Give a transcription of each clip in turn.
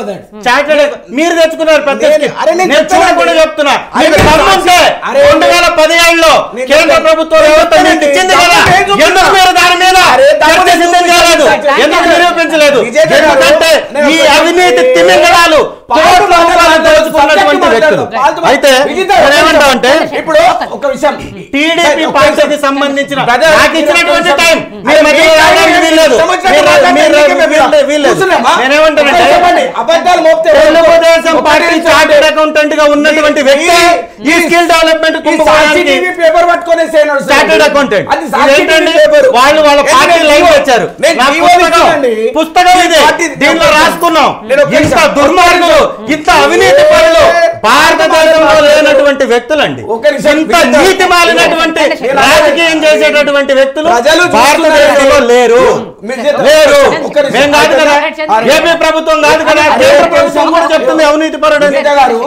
అదండి చార్టెడ్ మీరు తెచ్చుకున్నారు పెద్ద నేను-. చూడకుండా చెప్తున్నా. రెండు వేల పదిహేడులో కేంద్ర. ప్రభుత్వం. ఇచ్చింది కదా. ఎందుకు మీరు దాని మీద చెప్తాను. ఎందుకు నిరూపించలేదు? ఎందుకంటే ఈ అవినీతి తిమింగళాలు అయితే ఏమంటామంటే ఇప్పుడు ఒక విషయం. టీడీపీ పార్టీకి. సంబంధించిన నాకు ఇచ్చినటువంటి టైం రావడానికి మీరు వీల్లేదు సంవత్సరం మీరు- మాట్లాడండి, మీరు- మీకే మేము వీల్లేదు, వీల్లేదు. కూర్చున్నామా? నేనేమంటానంటే చెప్పండి, అబద్ధాలు మోపితే తెలుగుదేశం ఒకటి పార్టీ నుంచి చార్టెడ్ అకౌంటెంట్గా ఉన్నటువంటి వ్యక్తి ఈ స్కిల్ డెవలప్మెంట్ పేపర్ పట్టుకొని. చార్టెడ్ అకౌంటెంట్ వాళ్ళు వాళ్ళ పార్టీ వచ్చారు పుస్తకం ఇది దీనిలో రాసుకున్నాం ఇంత. దుర్మార్గులు ఇంత అవినీతి పరులు భారతదేశంలో లేనటువంటి వ్యక్తులండి. ఇంత నీతి మాలినటువంటి రాజకీయం చేసేటటువంటి వ్యక్తులు భారతదేశంలో. లేరు లేరు. మేము కాదు? ఏపీ ప్రభుత్వం కాదు కదా? కేంద్ర ప్రభుత్వం. కూడా చెప్తుంది అవినీతి విజేత గారు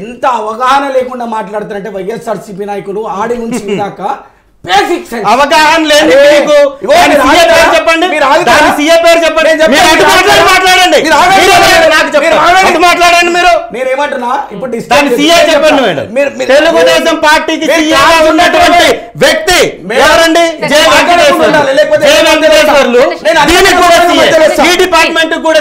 ఎంత అవగాహన లేకుండా మాట్లాడుతారంటే వైఎస్ఆర్సీపీ నాయకులు ఆడి నుంచి దాకా అవగాహన లేని అరే, మీకు. చెప్పండి. చెప్పండి. నేను చెప్తాను, ఇప్పుడు చెప్పండి తెలుగుదేశం పార్టీకి ఉన్నటువంటి వ్యక్తి ఎవరండి? డిపార్ట్మెంట్ కూడా.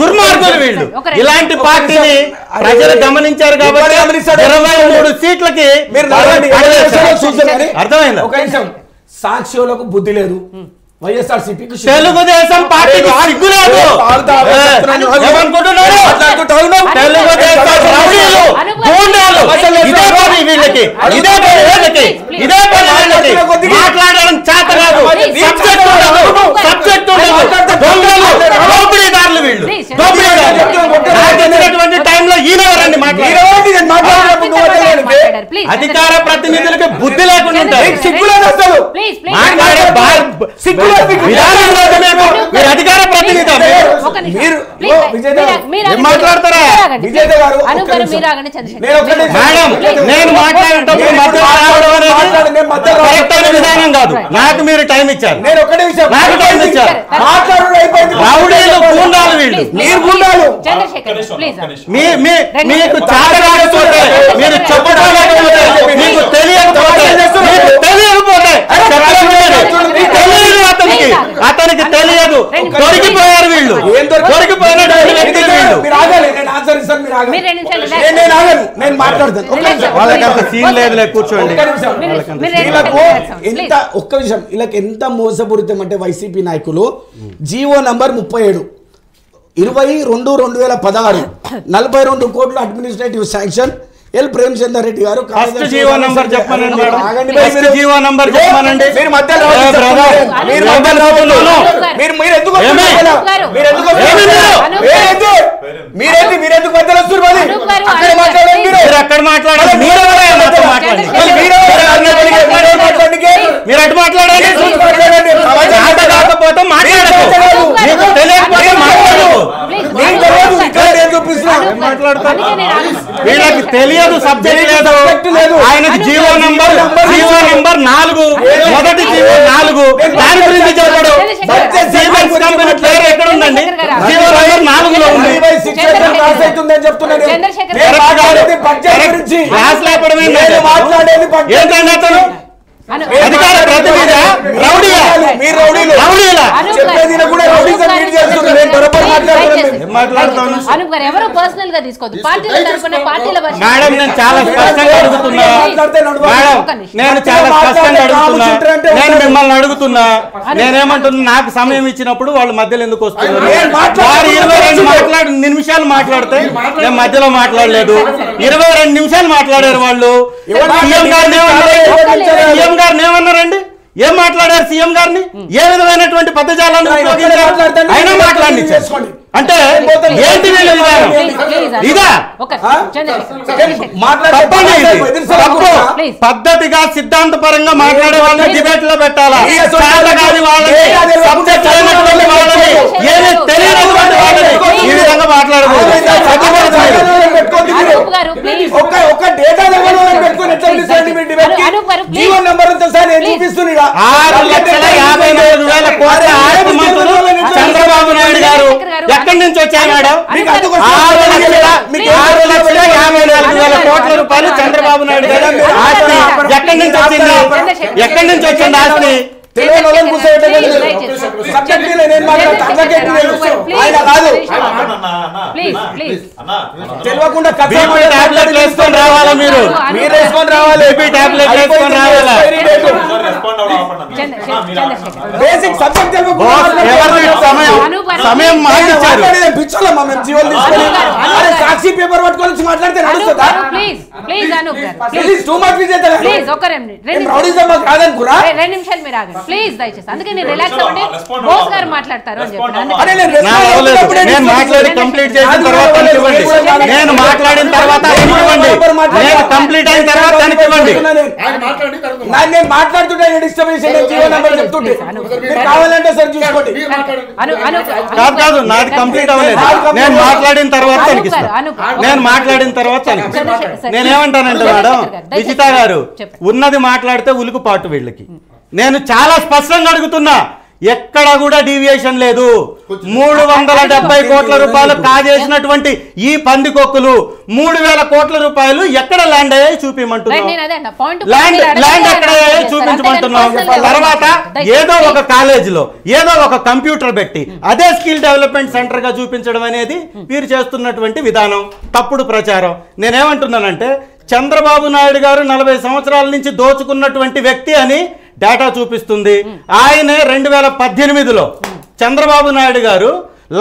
దుర్మార్గులు వీళ్ళు. ఇలాంటి పార్టీని. ప్రజలు గమనించారు కాబట్టి? ఇరవై మూడు సీట్లకి. అర్థమైందా? ఒక నిమిషం. సాక్షులకు బుద్ధి లేదు. వైఎస్ఆర్ సిపికి తెలుగుదేశం పార్టీకి సిగ్గు లేదు ఏ, ఏమనుకుంటున్నారు తెలుగుదేశం రౌడీలు గూండాలు ఇదే పని వీళ్ళకి ఇదే పని వీళ్ళకి ఇదే పని వీళ్ళకి మాట్లాడడం చేత కాదు సబ్జెక్ట్ ఉండదు సబ్జెక్ట్ ఉండదు దొంగలు దోపిడీదారులు వీళ్ళు దోపిడీదారులు నాకు ఇచ్చినటువంటి టైంలో ఈయన ఎవరండి మాట్లాడారు అధికార ప్రతినిధులకి బుద్ధి లేకుండా ఉంటారు సిగ్గులేదు. మీరు అధికార ప్రతినిధి మీరు- మాట్లాడతారా? గారు, మేడం. నేను మాట్లాడేటప్పుడు మధ్యలో విధానం కాదు. నాకు మీరు టైం ఇచ్చారు. నేను ఒకటే విషయం నాకు టైం ఇచ్చారు. మాట్లాడు గూండాలు వీళ్ళు. మీరు గుండాలు. మీకు చాటగాకపోతే మీరు చెప్పకపోతే మీకు తెలియకపోతే మీకు తెలియకపోతే చెప్పలేదు. తెలియదు అతనికి అతనికి తెలియదు దొరికిపోయారు వీళ్ళు ఏం దొరికి- దొరికిపోయినటువంటి వ్యక్తులు వీళ్ళు మీరు ఆగాలి నేను ఆన్సర్ ఇస్తాను మీరు ఆగాలి మీరు రెండు నిమిషాలు నేను నేను ఆగను నేను మాట్లాడతాను. సీన్ లేదులే కూర్చోండి. వీళ్ళకు ఎంత. ఒక్క విషయం వీళ్ళకి ఎంత మోసపూరితం అంటే వైసీపీ నాయకులు జీవో నంబర్ ముప్పై ఏడు. ఇరవై రెండు రెండు వేల పదహారు. నలభై రెండు కోట్ల administrative sanction. L Premchandar Reddy గారు first GO number first. GO number మీరు మధ్యలో. మీరు మధ్యలో? మీరు మీరు ఎందుకు ఏమి? వస్తున్నారు? మీరు ఎందుకు మధ్యలో వస్తున్నారు అక్కడ మాట్లాడండి మీరు. మీరు అక్కడ మాట్లాడండి మీరు ఎవరైనా నాతో మాట్లాడండి మరి మీరు ఎవరు? మీరు ఎవరు మాట్లాడండి? మీరు అటు మాట్లాడండి మీరు మాట్లాడండి. చేత కాకపోతే తెలియకపోతే ప్లీజ్. వీళ్ళకి తెలియదు సబ్జెక్ట్ లేదు. ఆయనకి జీవో నంబర్ జీవో నంబర్ నాలుగు మొదటి జీవో నాలుగు దాని గురించి చెప్పడు సిమెంట్స్ కంపెనీ పేరు ఎక్కడ ఉందండి జీవో నంబర్ నాలుగులో ఉంది క్లాస్ ఏంటండి అతను అధికార ప్రతినిధా రౌడీలు రౌడీలా చెప్పేది కూడా రౌడీజం చేస్తున్నారు. అనూప్ గారు ఎవరు పర్సనల్గా తీసుకోవద్దు. పార్టీల పార్టీల మేడం నేను చాలా స్పష్టంగా అడుగుతున్నా. మేడం. నేను చాలా స్పష్టంగా అడుగుతున్నా. నేను మిమ్మల్ని అడుగుతున్నా. నేనేమంటున్నా నాకు సమయం ఇచ్చినప్పుడు వాళ్ళు మధ్యలో ఎందుకు వస్తున్నారు? ఇరవై రెండు మాట్లాడు. నిమిషాలు మాట్లాడితే నేను మధ్యలో మాట్లాడలేదు. ఇరవై రెండు నిమిషాలు మాట్లాడారు వాళ్ళు. సీఎం గారిని ఏమన్నారండి? ఏం మాట్లాడారు సీఎం గారిని? ఏ విధమైనటువంటి పదజాలాన్ని అయినా చేసుకోండి. అంటే ఏంటి వీళ్ళ విధానం? ఇదా? పద్ధతిగా సిద్ధాంత పరంగా మాట్లాడే వాళ్ళని. డిబేట్లో పెట్టాలా? వాళ్ళని సబ్జెక్ట్ లేనటువంటి వాళ్ళని తెలియనటువంటి వాళ్ళని ఈ విధంగా మాట్లాడకూడదు. చచ్చిపోతుంది ఆరు లక్షల యాభై నాలుగు వేల కోట్ల రూపాయలు చంద్రబాబు నాయుడు గారు. ఆస్తి ఎక్కడి నుంచి వచ్చింది? ఎక్కడి నుంచి వచ్చింది ఆస్తి తెలియకుండా వేసుకొని రావాలా మీరు. మీరు వేసుకొని రావాలి. టాబ్లెట్ వేసుకొని రావాలా? బేసిక్ సబ్జెక్ట్ బాస్, ఎవరిది? సమయం. సమయం మార్చేశారు పిచ్చోళ్ళమ్మా మేము జీవోలు తీసుకొని అరే సాక్షి పేపర్ పట్టుకొని వచ్చి మాట్లాడితే నడుస్తుందా? ప్లీజ్ ప్లీజ్ అనూప్ గారు please please too much please ఒక రెండు రెండు నిమిషాలు. రౌడీజం కాదనుకురా? రె- రెండు నిమిషాలు మీరు ఆగండి. ప్లీజ్ దయచేసి. అందుకే నేను రిలాక్స్ అవ్వండి బోస్ గారు మాట్లాడతారు అని చెప్పాను. అరే అందుకే నేను నా అవ్వలేదు నేను మాట్లాడి కంప్లీట్ చేసిన తర్వాత తనకి ఇవ్వండి నేను మాట్లాడిన. తర్వాత తనకి ఇవ్వండి నేను కంప్లీట్ అయిన తర్వాత తనకి ఇవ్వండి. నేను మాట్లాడుతుంటే డిస్టర్బెన్స్ జీవో నెంబర్ చెప్తుంటే. కావాలంటే సార్ చూసుకోండి. కాదు కాదు నాది కంప్లీట్ అవ్వలేదు. నేను మాట్లాడిన తర్వాత తనకి. నేను మాట్లాడిన తర్వాత తనకి సార్. నేనేమంటానంటే మేడం విజిత గారు. ఉన్నది మాట్లాడితే ఉలుకుపాటు వీళ్ళకి. నేను చాలా స్పష్టంగా అడుగుతున్నా. ఎక్కడ కూడా డీవియేషన్ లేదు మూడు వందల డెబ్బై కోట్ల రూపాయలు కాజేసినటువంటి ఈ పందికొక్కులు మూడు వేల కోట్ల రూపాయలు ఎక్కడ ల్యాండ్ అయ్యాయి రైట్, చూపించమంటున్నాం నేను అదే అన్నా. Point to ల్యాండ్ ల్యాండ్ ఎక్కడ అయ్యాయి. చూపించమంటున్నాం తర్వాత ఏదో ఒక. కాలేజీలో ఏదో ఒక కంప్యూటర్ పెట్టి అదే స్కిల్ డెవలప్మెంట్ సెంటర్గా చూపించడం అనేది వీరు చేస్తున్నటువంటి విధానం తప్పుడు ప్రచారం నేనేమంటున్నానంటే చంద్రబాబు నాయుడు గారు నలభై సంవత్సరాల నుంచి దోచుకున్నటువంటి వ్యక్తి అని డేటా చూపిస్తుంది. ఆయనే రెండు వేల పద్దెనిమిదిలో చంద్రబాబు నాయుడు గారు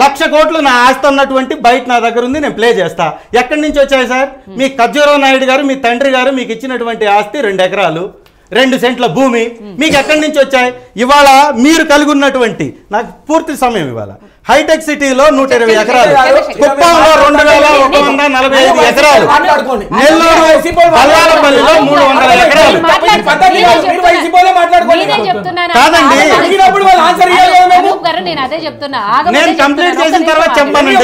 లక్ష కోట్లు నా ఆస్తి అన్నటువంటి బయట నా దగ్గర ఉంది నేను ప్లే చేస్తా. ఎక్కడి నుంచి వచ్చాయి సార్? మీ ఖర్జూరావు నాయుడు గారు మీ తండ్రి గారు మీకు ఇచ్చినటువంటి ఆస్తి రెండు ఎకరాలు. రెండు సెంట్ల భూమి మీకు ఎక్కడి నుంచి వచ్చాయి? ఇవాళ మీరు కలిగి ఉన్నటువంటి నాకు పూర్తి సమయం ఇవాళ. హైటెక్ సిటీలో నూట ఇరవై ఎకరాలు కుప్పంలో రెండు వేల ఒక వంద నలభై ఐదు ఎకరాలు. మాట్లాడుకోండి. నెల్లూరు బల్లాలపల్లిలో మూడు వందల ఎకరాలు. కాదండి. నేను అదే చెప్తున్నా. ఆగమని నేను చెప్తున్నాను. కంప్లీట్ చేసిన తర్వాత. చెప్పానండి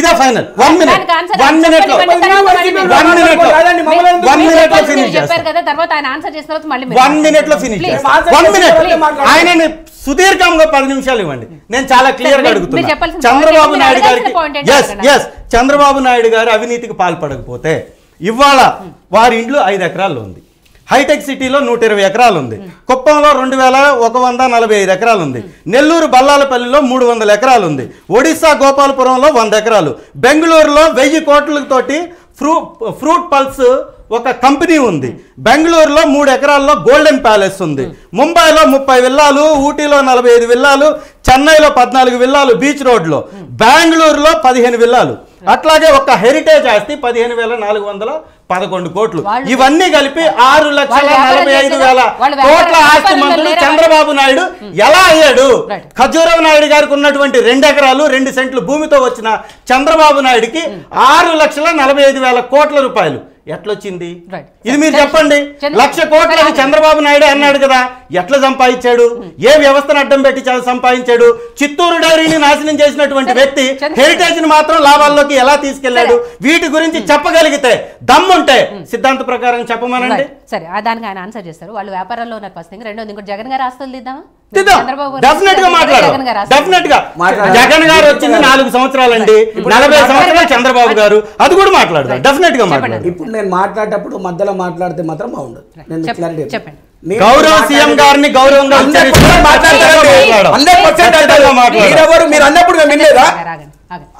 ఇదే ఫైనల్. వన్ మినిట్ వన్ మినిట్లో. చెప్పారు. కదా తర్వాత ఆయన ఆన్సర్ చేసిన తర్వాత మళ్ళీ మీరు వన్ మినిట్లో ఫినిష్ Please. చేస్తా Answer వన్ చేసిన మినిట్ తర్వాత మాట్లాడండి. ఆయనని సుదీర్ఘంగా పది నిమిషాలు ఇవ్వండి నేను చాలా క్లియర్గా మీరు- అడుగుతున్నా మీరు చెప్పాల్సిన చంద్రబాబు నాయుడు? గారికి ఎస్. ఎస్ చంద్రబాబు నాయుడు గారు అవినీతికి పాల్పడకపోతే ఇవాళ వారి ఇండ్లు ఐదు ఎకరాల్లో ఉంది హైటెక్ సిటీలో నూట ఇరవై ఎకరాలు ఉంది కుప్పంలో రెండు వేల ఒక వంద నలభై ఐదు ఎకరాలు ఉంది నెల్లూరు బల్లాలపల్లిలో మూడు వందల ఎకరాలు ఉంది ఒడిశా గోపాలపురంలో వంద ఎకరాలు బెంగళూరులో వెయ్యి కోట్లతోటి ఫ్రూ ఫ్రూట్ పల్స్ ఒక కంపెనీ ఉంది. బెంగళూరులో మూడు ఎకరాల్లో గోల్డెన్ ప్యాలెస్ ఉంది. ముంబైలో ముప్పై విల్లాలు ఊటీలో నలభై ఐదు విల్లాలు చెన్నైలో పద్నాలుగు విల్లాలు బీచ్ రోడ్లో. బెంగళూరులో పదిహేను విల్లాలు. అట్లాగే ఒక హెరిటేజ్ ఆస్తి పదిహేను వేల నాలుగు వందల పదకొండు కోట్లు ఇవన్నీ కలిపి ఆరు లక్షల నలభై ఐదు? వేల కోట్ల ఆస్తి మంత్రులు? చంద్రబాబు నాయుడు ఎలా అయ్యాడు. ఖర్జూరావు నాయుడు గారికి ఉన్నటువంటి రెండు ఎకరాలు రెండు సెంట్లు భూమితో వచ్చిన చంద్రబాబు నాయుడికి ఆరు లక్షల నలభై ఐదు వేల కోట్ల రూపాయలు ఎట్లొచ్చింది. ఇది మీరు చెప్పండి. లక్ష చంద్ర- చంద్రబాబు నాయుడు అన్నాడు కదా ఎట్లా సంపాదించాడు? ఏ వ్యవస్థను అడ్డం పెట్టి సంపాదించాడు? చిత్తూరు డైరీని నాశనం చేసినటువంటి వ్యక్తి హెరిటేజ్ని మాత్రం లాభాల్లోకి ఎలా తీసుకెళ్ళాడు వీటి గురించి చెప్పగలిగితే దమ్ముంటే సిద్ధాంత ప్రకారం చెప్పమనండి. సరే దానికి ఆయన ఆన్సర్ చేస్తారు. వాళ్ళు వ్యాపారంలో ఉన్నారు ఫస్ట్ థింగ్ రెండోది ఇంకోటి జగన్ గారు ఆస్తులు డెఫినెట్గా. డెఫినెట్గా మాట్లాడు. జగన్ గారు వచ్చింది నాలుగు సంవత్సరాలండి నలభై సంవత్సరాలు చంద్రబాబు గారు అది కూడా మాట్లాడదాం డెఫినెట్గా చెప్పండి. మాట్లాడు ఇప్పుడు నేను మాట్లాడేటప్పుడు మధ్యలో మాట్లాడితే మాత్రం బాగుండదు నేను. క్లారిటీ. చెప్పండి. గౌరవ మాట్లాడేది- సీఎం గారిని గౌరవంగా మాట్లాడతారు. మాట్లాడదాం. మాట్లాడదాం. మీరు అన్నప్పుడు మేము వినలేదా.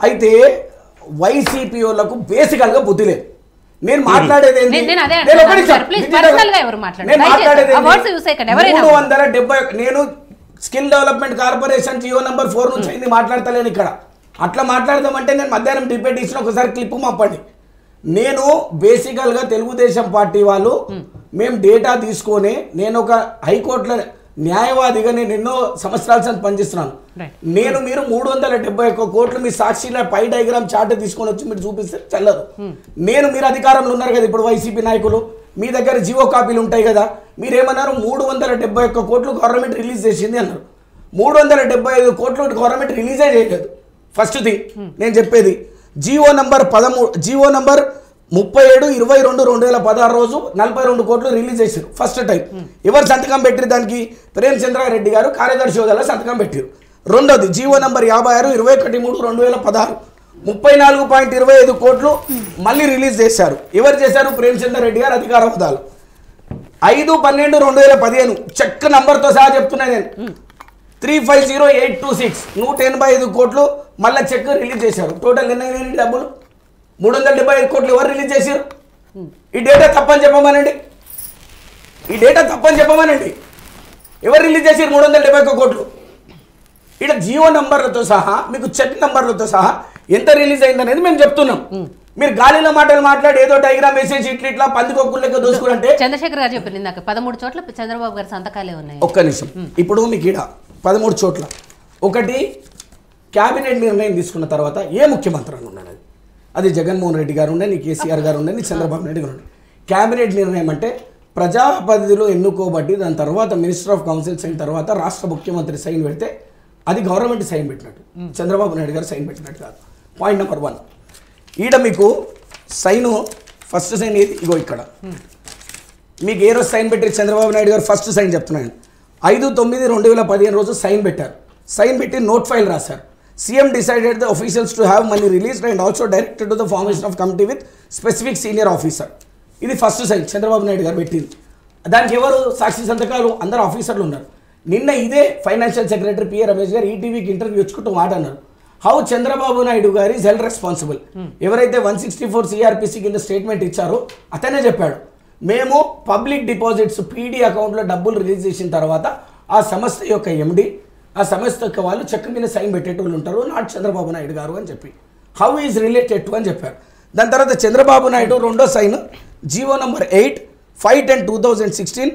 అయితే వైసీపీ వాళ్ళకు బేసికల్గా బుద్ధి లేదు నేను మాట్లాడేది మూడు వందల డెబ్బై నేను skill development corporation GO number four నుంచి అయింది మాట్లాడతలేను ఇక్కడ. అట్లా మాట్లాడదామంటే నేను మధ్యాహ్నం డిబేట్ ఇచ్చిన ఒకసారి క్లిప్ మాపండి నేను బేసికల్గా తెలుగుదేశం పార్టీ వాళ్ళు మేము. డేటా తీసుకొని నేను ఒక హైకోర్టులో న్యాయవాదిగా నేను ఎన్నో సంవత్సరాల నుంచి పనిచేస్తున్నాను. నేను మీరు మూడు వందల డెబ్బై ఒక్క కోట్లు మీ సాక్షిలో పై డయాగ్రామ్ చార్ట్ తీసుకొని వచ్చి మీరు చూపిస్తే చెల్లదు. నేను మీరు అధికారంలో ఉన్నారు కదా ఇప్పుడు వైసీపీ నాయకులు. మీ దగ్గర జియో కాపీలు ఉంటాయి కదా. మీరేమన్నారు? మూడు వందల డెబ్బై ఒక్క కోట్లు గవర్నమెంట్ రిలీజ్ చేసింది అన్నారు. మూడు వందల డెబ్బై ఐదు కోట్లు గవర్నమెంట్ రిలీజే చేయలేదు. ఫస్ట్ థింగ్ నేను చెప్పేది జియో నంబర్ పదమూడు జియో నంబర్ ముప్పై ఏడు ఇరవై రెండు రెండు వేల పదహారు రోజు నలభై రెండు కోట్లు రిలీజ్ చేశారు. ఫస్ట్ టైం ఎవరు సంతకం పెట్టారు దానికి? ప్రేమ్ చంద్రారెడ్డి గారు కార్యదర్శి హోదాలో సంతకం పెట్టారు రెండోది జీవో నంబర్ యాభై ఆరు ఇరవై ఒకటి మూడు రెండు వేల పదహారు. ముప్పై నాలుగు పాయింట్ ఇరవై ఐదు కోట్లు మళ్ళీ రిలీజ్ చేశారు. ఎవరు చేశారు? ప్రేమ్ రెడ్డి గారు అధికార హోదాలు. ఐదు పన్నెండు రెండు వేల పదిహేను. చెక్ నంబర్తో సహా చెప్తున్నా నేను. Three five zero eight two six. నూట ఎనభై ఐదు కోట్లు మళ్ళీ చెక్ రిలీజ్ చేశారు. టోటల్ ఎన్ని డబ్బులు? మూడు వందల డెబ్బై ఐదు కోట్లు ఎవరు రిలీజ్ చేశారు? ఈ డేటా తప్పని చెప్పమనండి. ఈ డేటా తప్పని చెప్పమనండి. ఎవరు రిలీజ్ చేశారు మూడు వందల డెబ్బై ఒక్క కోట్లు? ఇక్కడ జియో నంబర్లతో సహా మీకు చెక్ నంబర్లతో సహా ఎంత రిలీజ్ అయింది అనేది మేము చెప్తున్నాం. మీరు గాలిలో మాటలు మాట్లాడి ఏదో డైగ్రామ్ మెసేజ్ ఇట్లా ఇట్లా పందికొక్కులు లెక్క దోసుకుంటే చంద్రశేఖర్ గారు చెప్పింది ఇందాక పదమూడు చోట్ల చంద్రబాబు గారి సంతకాలే ఉన్నాయి. ఒక్క నిమిషం. ఇప్పుడు మీకు ఈడ పదమూడు చోట్ల. ఒకటి క్యాబినెట్ నిర్ణయం తీసుకున్న తర్వాత ఏ ముఖ్యమంత్రి అని ఉన్నాడు అది జగన్మోహన్ రెడ్డి గారు ఉండని కేసీఆర్ గారు ఉండని చంద్రబాబు నాయుడు గారు ఉండే క్యాబినెట్ నిర్ణయం అంటే ప్రజాపతిలో ఎన్నుకోబట్టి దాని తర్వాత మినిస్టర్ ఆఫ్ కౌన్సిల్స్ అయిన తర్వాత రాష్ట్ర ముఖ్యమంత్రి సైన్ పెడితే అది గవర్నమెంట్ సైన్ పెట్టినట్టు. చంద్రబాబు నాయుడు గారు సైన్ పెట్టినట్టు కాదు. పాయింట్ నెంబర్ వన్ ఈడ మీకు సైను ఫస్ట్ సైన్ ఏది? ఇగో ఇక్కడ. మీకు ఏ రోజు సైన్ పెట్టారు? చంద్రబాబు నాయుడు గారు ఫస్ట్ సైన్ చెప్తున్నాను ఐదు తొమ్మిది రెండు వేల పదిహేను రోజు సైన్ పెట్టారు. సైన్ పెట్టి నోట్ ఫైల్ రాశారు. CM decided the officials to have money released and also direct to the formation of committee with specific senior officer ఇది ఫస్ట్ సైన్ చంద్రబాబు నాయుడు గారు పెట్టింది. దానికి ఎవరు సాక్షి సంతకాలు? అందరు ఆఫీసర్లు ఉన్నారు. నిన్న ఇదే ఫైనాన్షియల్ సెక్రటరీ పిఏ రమేష్ గారు ఈటీవీకి ఇంటర్వ్యూ ఇచ్చుకుంటూ మాట అన్నారు. హౌ చంద్రబాబు నాయుడు గారు ఈజ్ హెల్ రెస్పాన్సిబుల్ ఎవరైతే వన్ సిక్స్టీ ఫోర్ సిఆర్పిసి కింద స్టేట్మెంట్ ఇచ్చారో అతనే చెప్పాడు. మేము పబ్లిక్ డిపాజిట్స్ పీడీ అకౌంట్లో డబ్బులు రిలీజ్ చేసిన తర్వాత ఆ సంస్థ యొక్క ఎండి ఆ సంస్థ యొక్క వాళ్ళు చెక్ మీద సైన్ పెట్టేటోళ్ళు ఉంటారు. నాట్ చంద్రబాబు నాయుడు గారు అని చెప్పి. హౌ ఈజ్ రిలేటెడ్ టు అని చెప్పారు. దాని తర్వాత చంద్రబాబు నాయుడు రెండో sign GO number eight five ten two thousand sixteen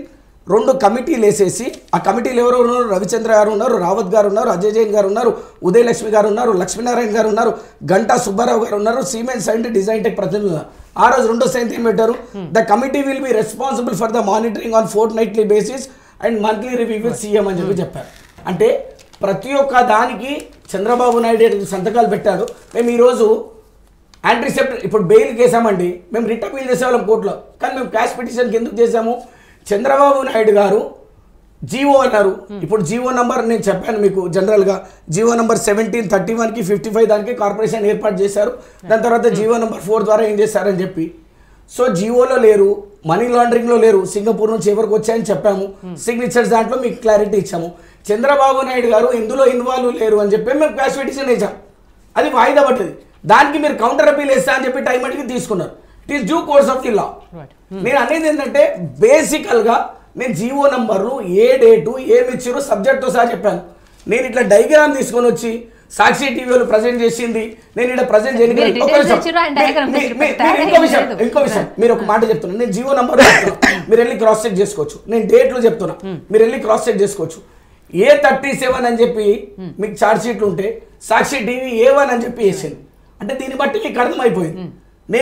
రెండు కమిటీలు వేసేసి ఆ కమిటీలు ఎవరు ఉన్నారు? రవిచంద్ర గారు ఉన్నారు రావత్ గారు ఉన్నారు అజయ్ జైన్ గారు ఉన్నారు ఉదయలక్ష్మి గారు ఉన్నారు లక్ష్మీనారాయణ గారు ఉన్నారు గంటా సుబ్బారావు గారు ఉన్నారు సిమెంట్స్ అండ్ డిజైన్ టెక్ ప్రతినిధులు. ఆ రోజు రెండో సైన్ ఏం పెట్టారు? The committee will be responsible for the monitoring on fortnightly basis and monthly review with CM అని చెప్పి చెప్పారు. అంటే ప్రతి ఒక్క దానికి చంద్రబాబు నాయుడు సంతకాలు పెట్టారు. మేము ఈరోజు యాంటీసెప్ట్ ఇప్పుడు బెయిల్ చేసామండి మేము రిట్ అపీల్ చేసేవాళ్ళం కోర్టులో. కానీ మేము క్యాష్ పిటిషన్కి ఎందుకు చేసాము చంద్రబాబు నాయుడు గారు జీవో అన్నారు. ఇప్పుడు జీవో నంబర్ నేను చెప్పాను మీకు జనరల్గా. జీవో నంబర్ సెవెంటీన్ థర్టీ వన్కి ఫిఫ్టీ ఫైవ్ దానికి కార్పొరేషన్ ఏర్పాటు చేశారు. దాని తర్వాత జీవో నంబర్ ఫోర్ ద్వారా ఏం చేశారని చెప్పి. సో జీవోలో లేరు. మనీ లాండరింగ్లో లేరు. సింగపూర్ నుంచి ఎవరికి వచ్చాయని చెప్పాము. సిగ్నేచర్స్ దాంట్లో మీకు క్లారిటీ ఇచ్చాము. చంద్రబాబు నాయుడు గారు ఇందులో ఇన్వాల్వ్ లేరు అని చెప్పి మేము క్యాష్ పిటిషన్ వేసాం అది వాయిదా పడ్డది. దానికి మీరు కౌంటర్ అపీల్ వేస్తా అని చెప్పి టైం అడిగి తీసుకున్నారు. It is due course of the law నేను అనేది ఏంటంటే బేసికల్గా నేను జీవో నంబర్లు ఏ డేటు ఏమి ఇచ్చారో సబ్జెక్ట్తో సహా చెప్పాను. నేను ఇట్లా డైగ్రామ్ తీసుకొని వచ్చి సాక్షి టీవీలో ప్రజెంట్ చేసింది. నేను ఇక్కడ ప్రజెంట్ చేయను ఇంకో విషయం. ఇంకో విషయం. మీరు ఒక మాట చెప్తున్నాను నేను జీవో నంబర్ మీరు వెళ్ళి క్రాస్ చెక్ చేసుకోవచ్చు. నేను డేట్లు చెప్తున్నా. మీరు వెళ్ళి క్రాస్ చెక్ చేసుకోవచ్చు. ఏ థర్టీ సెవెన్ అని చెప్పి మీకు ఛార్జ్ షీట్లు ఉంటే సాక్షి టీవీ ఏ వన్ అని చెప్పి వేసింది. అంటే దీన్ని బట్టి మీకు అర్థమైపోయింది.